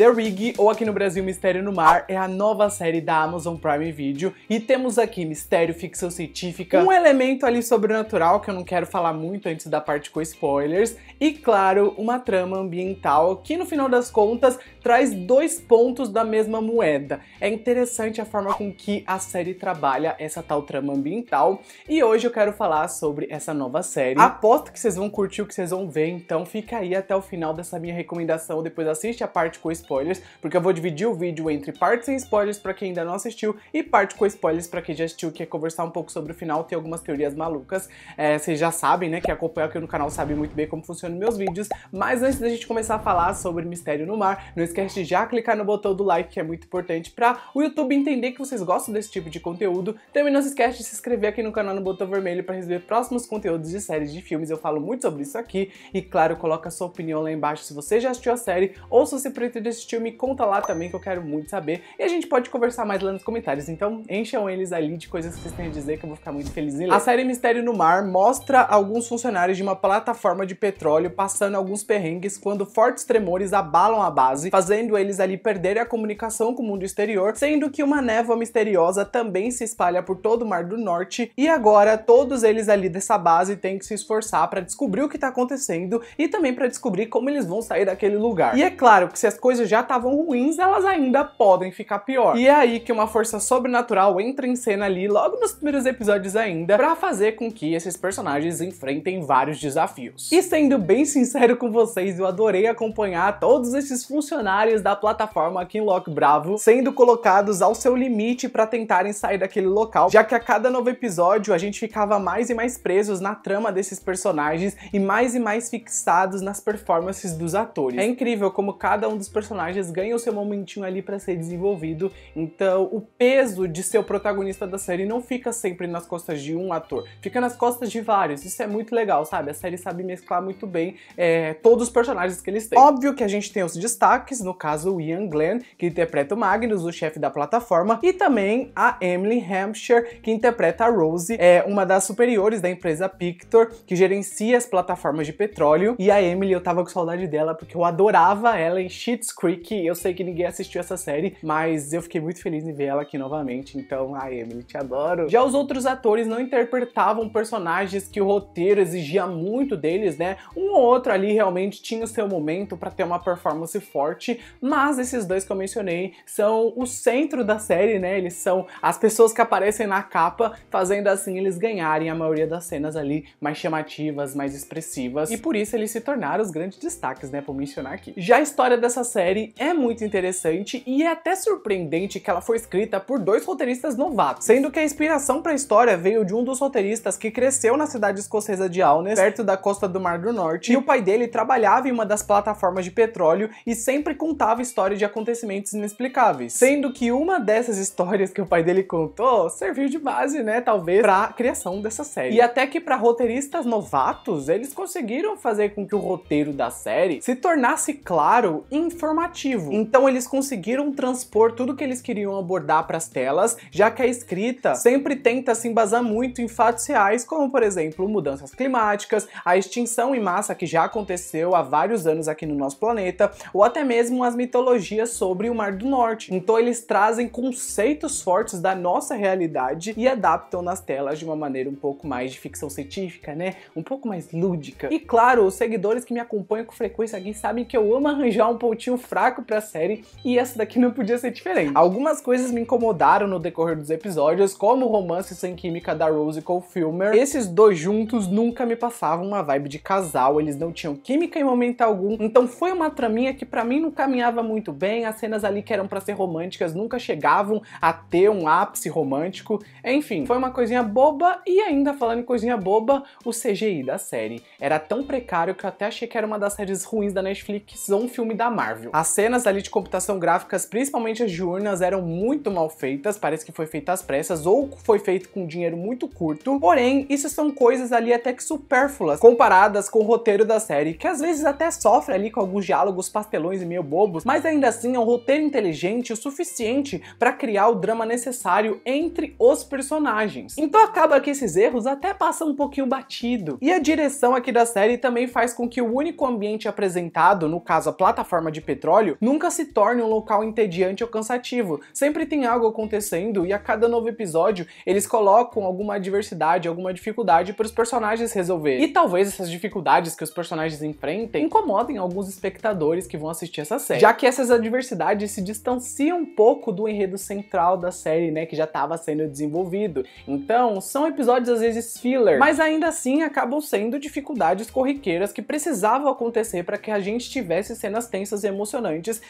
The Rig, ou aqui no Brasil Mistério no Mar, é a nova série da Amazon Prime Video e temos aqui mistério, ficção científica, um elemento ali sobrenatural que eu não quero falar muito antes da parte com spoilers e, claro, uma trama ambiental que no final das contas traz dois pontos da mesma moeda. É interessante a forma com que a série trabalha essa tal trama ambiental e hoje eu quero falar sobre essa nova série. Aposto que vocês vão curtir o que vocês vão ver, então fica aí até o final dessa minha recomendação, depois assiste a parte com spoilers, porque eu vou dividir o vídeo entre partes sem spoilers para quem ainda não assistiu e parte com spoilers para quem já assistiu, que é conversar um pouco sobre o final, tem algumas teorias malucas. É, vocês já sabem, né, que acompanha aqui no canal sabe muito bem como funcionam meus vídeos, mas antes da gente começar a falar sobre Mistério no Mar, não esquece de já clicar no botão do like, que é muito importante para o YouTube entender que vocês gostam desse tipo de conteúdo. Também não se esquece de se inscrever aqui no canal no botão vermelho para receber próximos conteúdos de séries de filmes, eu falo muito sobre isso aqui, e claro, coloca a sua opinião lá embaixo se você já assistiu a série ou se você pretende assistir, me conta lá também que eu quero muito saber. E a gente pode conversar mais lá nos comentários, então encham eles ali de coisas que vocês têm a dizer que eu vou ficar muito feliz em ler. A série Mistério no Mar mostra alguns funcionários de uma plataforma de petróleo passando alguns perrengues quando fortes tremores abalam a base, fazendo eles ali perderem a comunicação com o mundo exterior, sendo que uma névoa misteriosa também se espalha por todo o Mar do Norte e agora todos eles ali dessa base têm que se esforçar para descobrir o que está acontecendo e também para descobrir como eles vão sair daquele lugar. E é claro que se as coisas já estavam ruins, elas ainda podem ficar pior. E é aí que uma força sobrenatural entra em cena ali logo nos primeiros episódios ainda para fazer com que esses personagens enfrentem vários desafios. E sendo bem sincero com vocês, eu adorei acompanhar todos esses funcionários da plataforma aqui em Lock Bravo sendo colocados ao seu limite para tentarem sair daquele local, já que a cada novo episódio a gente ficava mais e mais presos na trama desses personagens e mais e mais fixados nas performances dos atores. É incrível como cada um dos personagens ganha o seu momentinho ali para ser desenvolvido, então o peso de ser o protagonista da série não fica sempre nas costas de um ator, fica nas costas de vários. Isso é muito legal, sabe? A série sabe mesclar muito bem é, todos os personagens que eles têm. Óbvio que a gente tem os destaques, no caso o Ian Glenn, que interpreta o Magnus, o chefe da plataforma, e também a Emily Hampshire, que interpreta a Rose, é uma das superiores da empresa Pictor, que gerencia as plataformas de petróleo. E a Emily, eu tava com saudade dela porque eu adorava ela em Schitt's Creek. Eu sei que ninguém assistiu essa série, mas eu fiquei muito feliz em ver ela aqui novamente. Então, a Emily, te adoro. Já os outros atores não interpretavam personagens que o roteiro exigia muito deles, né? Um ou outro ali realmente tinha o seu momento para ter uma performance forte, mas esses dois que eu mencionei são o centro da série, né? Eles são as pessoas que aparecem na capa, fazendo assim eles ganharem a maioria das cenas ali mais chamativas, mais expressivas, e por isso eles se tornaram os grandes destaques, né? Por mencionar aqui. Já a história dessa série é muito interessante e é até surpreendente que ela foi escrita por dois roteiristas novatos, sendo que a inspiração para a história veio de um dos roteiristas que cresceu na cidade escocesa de Alness, perto da costa do Mar do Norte, e o pai dele trabalhava em uma das plataformas de petróleo e sempre contava histórias de acontecimentos inexplicáveis, sendo que uma dessas histórias que o pai dele contou serviu de base, né, talvez, para a criação dessa série. E até que para roteiristas novatos, eles conseguiram fazer com que o roteiro da série se tornasse claro e. Então eles conseguiram transpor tudo que eles queriam abordar para as telas, já que a escrita sempre tenta se embasar muito em fatos reais, como por exemplo, mudanças climáticas, a extinção em massa que já aconteceu há vários anos aqui no nosso planeta, ou até mesmo as mitologias sobre o Mar do Norte. Então eles trazem conceitos fortes da nossa realidade e adaptam nas telas de uma maneira um pouco mais de ficção científica, né? Um pouco mais lúdica. E claro, os seguidores que me acompanham com frequência aqui sabem que eu amo arranjar um pontinho fraco pra série e essa daqui não podia ser diferente. Algumas coisas me incomodaram no decorrer dos episódios, como o romance sem química da Rose com o Filmer. Esses dois juntos nunca me passavam uma vibe de casal, eles não tinham química em momento algum, então foi uma traminha que para mim não caminhava muito bem, as cenas ali que eram para ser românticas nunca chegavam a ter um ápice romântico. Enfim, foi uma coisinha boba e ainda falando em coisinha boba, o CGI da série era tão precário que eu até achei que era uma das séries ruins da Netflix ou um filme da Marvel. As cenas ali de computação gráficas, principalmente as diurnas, eram muito mal feitas, parece que foi feita às pressas ou foi feito com dinheiro muito curto. Porém, isso são coisas ali até que supérfluas comparadas com o roteiro da série, que às vezes até sofre ali com alguns diálogos pastelões e meio bobos, mas ainda assim é um roteiro inteligente o suficiente para criar o drama necessário entre os personagens. Então acaba que esses erros até passam um pouquinho batido. E a direção aqui da série também faz com que o único ambiente apresentado, no caso a plataforma de petróleo, petróleo nunca se torne um local entediante ou cansativo. Sempre tem algo acontecendo e a cada novo episódio eles colocam alguma adversidade, alguma dificuldade para os personagens resolverem. E talvez essas dificuldades que os personagens enfrentem incomodem alguns espectadores que vão assistir essa série, já que essas adversidades se distanciam um pouco do enredo central da série, né, que já estava sendo desenvolvido. Então, são episódios às vezes filler, mas ainda assim acabam sendo dificuldades corriqueiras que precisavam acontecer para que a gente tivesse cenas tensas e emocionantes,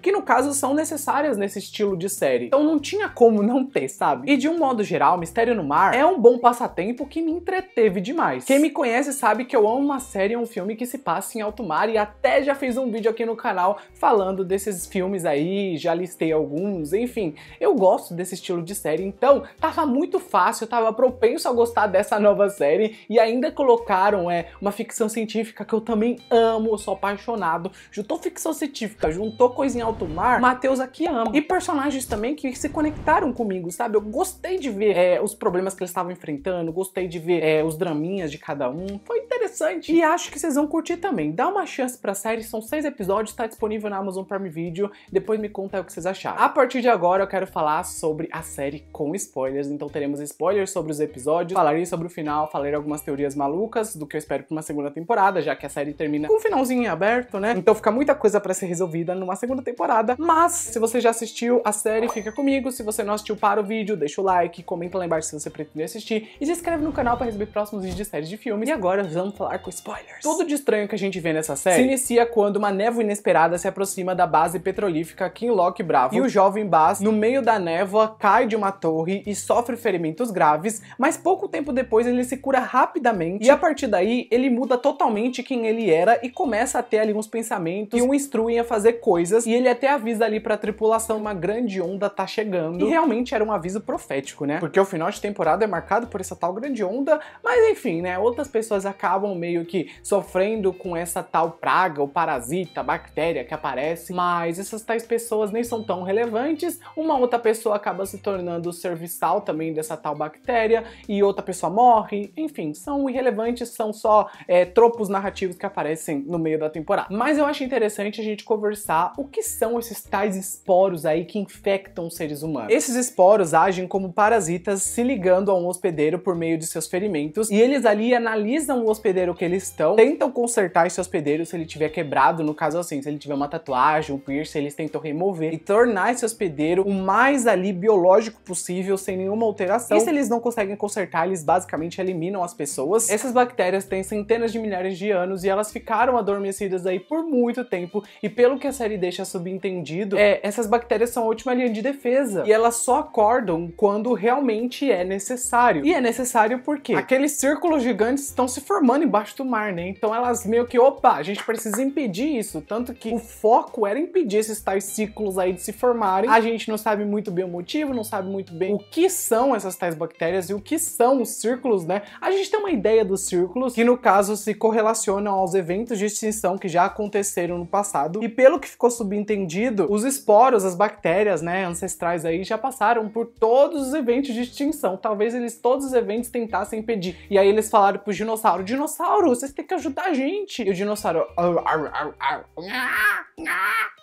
que no caso são necessárias nesse estilo de série. Então não tinha como não ter, sabe? E de um modo geral, Mistério no Mar é um bom passatempo que me entreteve demais. Quem me conhece sabe que eu amo uma série, um filme que se passa em alto mar e até já fiz um vídeo aqui no canal falando desses filmes aí, já listei alguns, enfim. Eu gosto desse estilo de série, então tava muito fácil, tava propenso a gostar dessa nova série e ainda colocaram é uma ficção científica que eu também amo, eu sou apaixonado. Juntou ficção científica, juntou coisa em alto mar, Matheus aqui ama. E personagens também que se conectaram comigo, sabe? Eu gostei de ver é, os problemas que eles estavam enfrentando, gostei de ver é, os draminhas de cada um. Foi interessante e acho que vocês vão curtir também. Dá uma chance pra série, são seis episódios, tá disponível na Amazon Prime Video. Depois me conta o que vocês acharam. A partir de agora eu quero falar sobre a série com spoilers, então teremos spoilers sobre os episódios, falarei sobre o final, falarei algumas teorias malucas do que eu espero pra uma segunda temporada, já que a série termina com um finalzinho aberto, né? Então fica muita coisa para ser resolvida numa segunda temporada. Mas se você já assistiu a série, fica comigo. Se você não assistiu, para o vídeo, deixa o like, comenta lá embaixo se você pretende assistir e se inscreve no canal para receber próximos vídeos de séries de filmes. E agora vamos falar com spoilers. Tudo de estranho que a gente vê nessa série se inicia quando uma névoa inesperada se aproxima da base petrolífica Kinlock Bravo e o jovem Baz, no meio da névoa, cai de uma torre e sofre ferimentos graves, mas pouco tempo depois ele se cura rapidamente e a partir daí ele muda totalmente quem ele era e começa a ter ali uns pensamentos que o instruem a fazer coisas e ele até avisa ali pra tripulação uma grande onda tá chegando. E realmente era um aviso profético, né? Porque o final de temporada é marcado por essa tal grande onda, mas enfim, né? Outras pessoas acabam meio que sofrendo com essa tal praga, ou parasita, bactéria que aparece, mas essas tais pessoas nem são tão relevantes. Uma outra pessoa acaba se tornando serviçal também dessa tal bactéria e outra pessoa morre. Enfim, são irrelevantes, são só é, tropos narrativos que aparecem no meio da temporada. Mas eu acho interessante a gente conversar o que são esses tais esporos aí que infectam os seres humanos. Esses esporos agem como parasitas se ligando a um hospedeiro por meio de seus ferimentos e eles ali analisam o hospedeiro que eles estão, tentam consertar esse hospedeiro se ele tiver quebrado, no caso assim, se ele tiver uma tatuagem, um piercing, eles tentam remover e tornar esse hospedeiro o mais ali biológico possível, sem nenhuma alteração. E se eles não conseguem consertar, eles basicamente eliminam as pessoas. Essas bactérias têm centenas de milhares de anos e elas ficaram adormecidas aí por muito tempo e pelo que a série deixa subentendido, é, essas bactérias são a última linha de defesa e elas só acordam quando realmente é necessário. E é necessário porque aqueles círculos gigantes estão se formando embaixo do mar, né? Então elas meio que, opa, a gente precisa impedir isso, tanto que o foco era impedir esses tais ciclos aí de se formarem. A gente não sabe muito bem o motivo, não sabe muito bem o que são essas tais bactérias e o que são os círculos, né? A gente tem uma ideia dos círculos que no caso se correlacionam aos eventos de extinção que já aconteceram no passado e pelo que ficou subentendido, os esporos, as bactérias, né, ancestrais aí já passaram por todos os eventos de extinção. Talvez eles todos os eventos tentassem impedir. E aí eles falaram pro dinossauro: "Dinossauro, vocês têm que ajudar a gente". E o dinossauro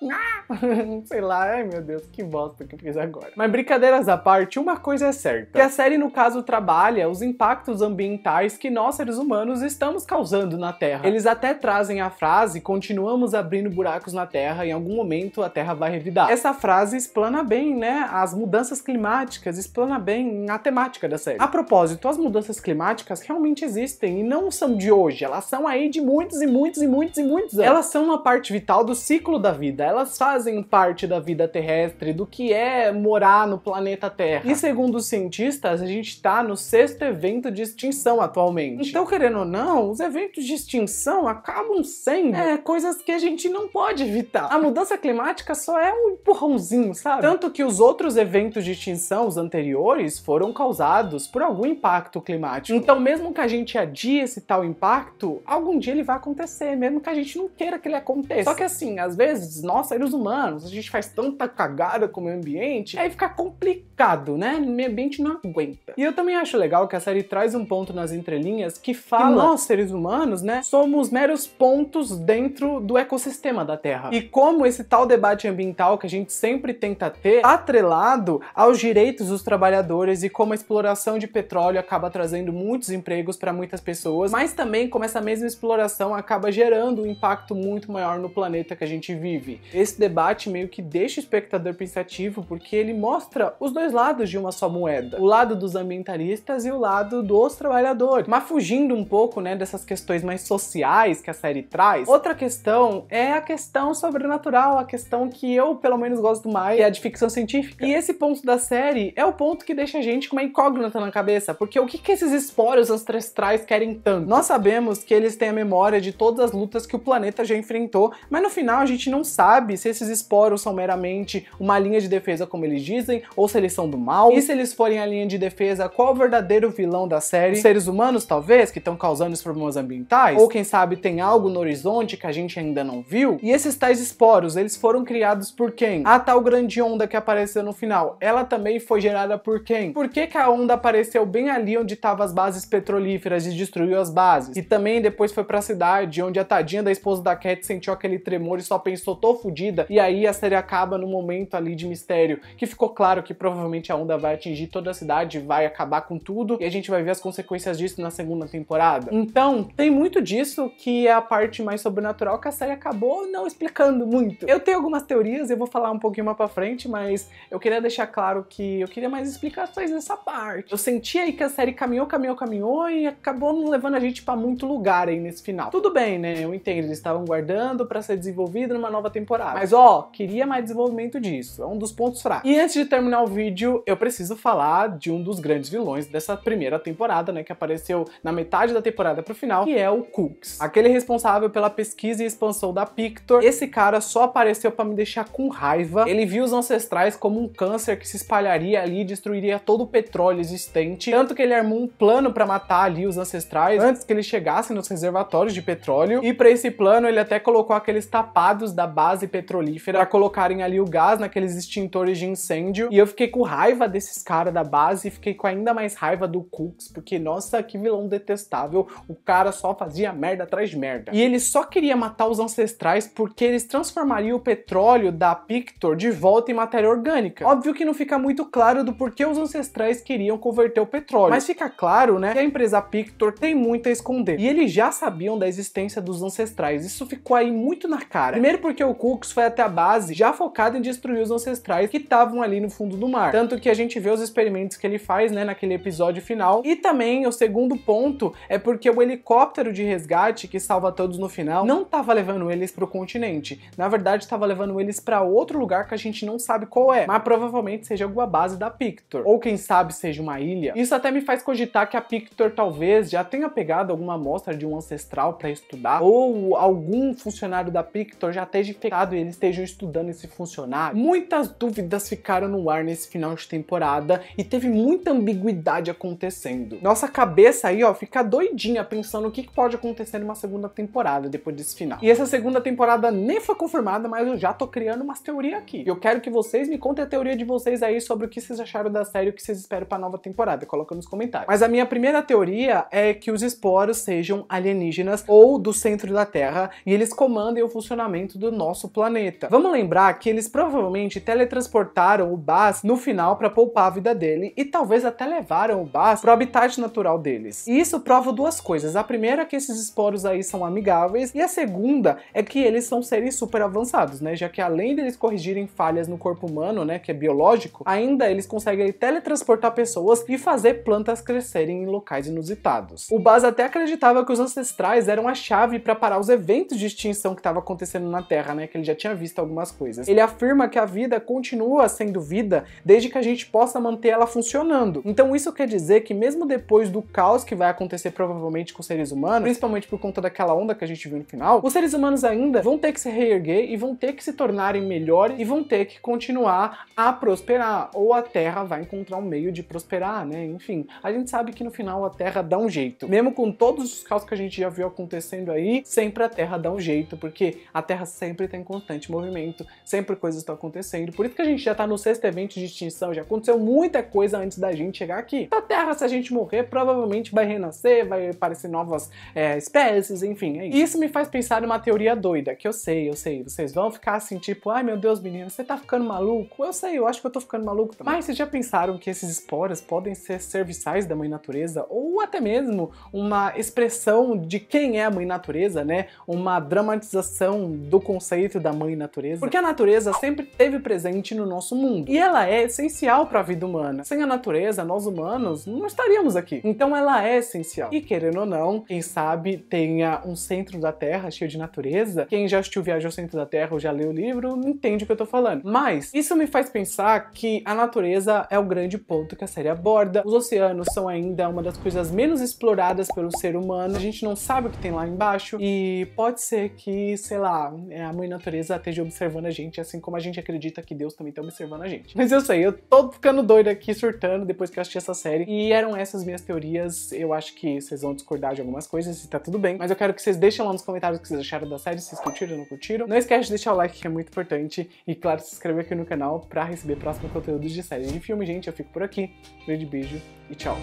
Sei lá, ai meu Deus, que bosta que eu fiz agora. Mas brincadeiras à parte, uma coisa é certa: que a série, no caso, trabalha os impactos ambientais que nós, seres humanos, estamos causando na Terra. Eles até trazem a frase: continuamos abrindo buracos na Terra, em algum momento a Terra vai revidar. Essa frase explana bem, né, as mudanças climáticas, explana bem a temática da série. A propósito, as mudanças climáticas realmente existem e não são de hoje, elas são aí de muitos e muitos e muitos e muitos anos. Elas são uma parte vital do ciclo da vida elas fazem parte da vida terrestre, do que é morar no planeta Terra. E segundo os cientistas, a gente está no sexto evento de extinção atualmente. Então, querendo ou não, os eventos de extinção acabam sendo é, coisas que a gente não pode evitar. A mudança climática só é um empurrãozinho, sabe? Tanto que os outros eventos de extinção, os anteriores, foram causados por algum impacto climático. Então, mesmo que a gente adie esse tal impacto, algum dia ele vai acontecer, mesmo que a gente não queira que ele aconteça. Só que assim, às vezes, nós seres humanos, a gente faz tanta cagada com o meio ambiente, aí fica complicado, né? O meio ambiente não aguenta. E eu também acho legal que a série traz um ponto nas entrelinhas que fala que nós, seres humanos, né, somos meros pontos dentro do ecossistema da Terra. E como esse tal debate ambiental que a gente sempre tenta ter, atrelado aos direitos dos trabalhadores e como a exploração de petróleo acaba trazendo muitos empregos para muitas pessoas, mas também como essa mesma exploração acaba gerando um impacto muito maior no planeta que a gente vive. Esse debate meio que deixa o espectador pensativo porque ele mostra os dois lados de uma só moeda, o lado dos ambientalistas e o lado dos trabalhadores. Mas fugindo um pouco, né, dessas questões mais sociais que a série traz, outra questão é a questão sobrenatural, a questão que eu pelo menos gosto mais, é a de ficção científica. E esse ponto da série é o ponto que deixa a gente com uma incógnita na cabeça, porque o que, que esses esporos ancestrais querem tanto? Nós sabemos que eles têm a memória de todas as lutas que o planeta já enfrentou, mas no final a gente não sabe se esses esporos são meramente uma linha de defesa, como eles dizem, ou se eles são do mal. E se eles forem a linha de defesa, qual o verdadeiro vilão da série? Os seres humanos, talvez, que estão causando os problemas ambientais? Ou quem sabe tem algo no horizonte que a gente ainda não viu? E esses tais esporos, eles foram criados por quem? A tal grande onda que apareceu no final, ela também foi gerada por quem? Por que, que a onda apareceu bem ali onde estavam as bases petrolíferas e destruiu as bases? E também depois foi pra cidade, onde a tadinha da esposa da Cat sentiu aquele tremor e só pensou, tô fudida. E aí a série acaba no momento ali de mistério, que ficou claro que provavelmente a onda vai atingir toda a cidade, vai acabar com tudo, e a gente vai ver as consequências disso na segunda temporada. Então, tem muito disso que é a parte mais sobrenatural que a série acabou não explicando muito. Eu tenho algumas teorias, eu vou falar um pouquinho mais pra frente, mas eu queria deixar claro que eu queria mais explicações nessa parte. Eu senti aí que a série caminhou, caminhou, caminhou e acabou não levando a gente para muito lugar aí nesse final. Tudo bem, né? Eu entendo, eles estavam guardando para ser desenvolvido numa nova temporada. Mas ó, queria mais desenvolvimento disso. É um dos pontos fracos. E antes de terminar o vídeo, eu preciso falar de um dos grandes vilões dessa primeira temporada, né? Que apareceu na metade da temporada pro final, que é o Cooks. Aquele responsável pela pesquisa e expansão da Pictor. Esse cara só apareceu para me deixar com raiva. Ele viu os ancestrais como um câncer que se espalharia ali e destruiria todo o petróleo existente. Tanto que ele armou um plano para matar ali os ancestrais antes que eles chegassem nos reservatórios de petróleo. E para esse plano, ele até colocou aqueles tapados da base petrolífera para colocarem ali o gás naqueles extintores de incêndio. E eu fiquei com raiva desses caras da base e fiquei com ainda mais raiva do Cooks, porque nossa, que vilão detestável. O cara só fazia merda atrás de merda. E ele só queria matar os ancestrais porque eles transformariam o petróleo da Pictor de volta em matéria orgânica. Óbvio que não fica muito claro do porquê os ancestrais queriam converter o petróleo, mas fica claro, né, que a empresa Pictor tem muito a esconder. E eles já sabiam da existência dos ancestrais. Isso ficou aí muito na cara. Primeiro porque o Cooks foi até a base já focado em destruir os ancestrais que estavam ali no fundo do mar. Tanto que a gente vê os experimentos que ele faz, né, naquele episódio final. E também o segundo ponto é porque o helicóptero de resgate que salva todos no final não estava levando eles para o continente. Na verdade, estava levando eles para outro lugar que a gente não sabe qual é, mas provavelmente seja alguma base da Pictor, ou quem sabe seja uma ilha. Isso até me faz cogitar que a Pictor talvez já tenha pegado alguma amostra de um ancestral para estudar, ou algum funcionário da Pictor já esteja infectado e eles estejam estudando esse funcionário. Muitas dúvidas ficaram no ar nesse final de temporada e teve muita ambiguidade acontecendo. Nossa cabeça aí, ó, fica doidinha pensando o que pode acontecer numa segunda temporada depois desse final. E essa segunda temporada nem foi confirmada, mas eu já tô criando umas teorias aqui. Eu quero que vocês me contem a teoria de vocês aí sobre o que vocês acharam da série e o que vocês esperam pra nova temporada. Coloca nos comentários. Mas a minha primeira teoria é que os esporos sejam alienígenas ou do centro da Terra e eles comandem o funcionamento do nosso planeta. Vamos lembrar que eles provavelmente teletransportaram o Bas no final para poupar a vida dele e talvez até levaram o Bas pro habitat natural deles. E isso prova duas coisas. A primeira é que esses esporos aí são amigáveis e a segunda é que eles são seres super avançados, né? Já que além deles corrigirem falhas no corpo humano, né, que é biológico, ainda eles conseguem teletransportar pessoas e fazer plantas crescerem em locais inusitados. O Bas até acreditava que os ancestrais eram a chave para parar os eventos de extinção que estava acontecendo na Terra, né, que ele já tinha visto algumas coisas. Ele afirma que a vida continua sendo vida desde que a gente possa manter ela funcionando. Então isso quer dizer que mesmo depois do caos que vai acontecer provavelmente com os seres humanos, principalmente por conta daquela onda que a gente viu no final, os seres humanos ainda vão ter que se reerguer e vão ter que se tornarem melhores e vão ter que continuar a prosperar, ou a Terra vai encontrar um meio de prosperar, né? Enfim, a gente sabe que no final a Terra dá um jeito. Mesmo com todos os caos que a gente já viu acontecendo aí, sempre a Terra dá um jeito, porque a Terra sempre está em constante movimento, sempre coisas estão acontecendo. Por isso que a gente já está no sexto evento de extinção, já aconteceu muita coisa antes da gente chegar aqui. A Terra, se a gente morrer, provavelmente vai renascer, vai aparecer novas é, espécies, enfim, é isso. Isso me faz pensar numa teoria doida, que eu sei, eu sei, vocês vão ficar assim, tipo, ai meu Deus, menino, você tá ficando maluco? Eu sei, eu acho que eu tô ficando maluco também. Mas vocês já pensaram que esses esporas podem ser serviçais da mãe natureza? Ou até mesmo uma expressão de quem é a mãe natureza, né? Uma dramatização do conceito da mãe natureza? Porque a natureza sempre esteve presente no nosso mundo. E ela é essencial para a vida humana. Sem a natureza, nós humanos não estaríamos aqui. Então ela é essencial. E querendo ou não, quem sabe tenha um centro da Terra cheio de natureza. Quem já assistiu Viagem ao Centro da Terra ou já leu o livro, entende o que eu tô falando. Mas isso me faz pensar que a natureza é o grande ponto que a série aborda. Os oceanos são ainda uma das coisas menos exploradas pelo ser humano. A gente não sabe o que tem lá embaixo e pode ser que, sei lá, é, a mãe natureza esteja observando a gente, assim como a gente acredita que Deus também tá observando a gente. Mas eu sei, eu tô ficando doido aqui, surtando depois que eu assisti essa série. E eram essas minhas teorias. Eu acho que vocês vão discordar de algumas coisas e tá tudo bem. Mas eu quero que vocês deixem lá nos comentários o que vocês acharam da série, se vocês curtiram ou não curtiram. Não esquece de deixar o like, que é muito importante. E claro, se inscrever aqui no canal pra receber próximos conteúdos de série de filme. Gente, eu fico por aqui. Grande beijo e tchau.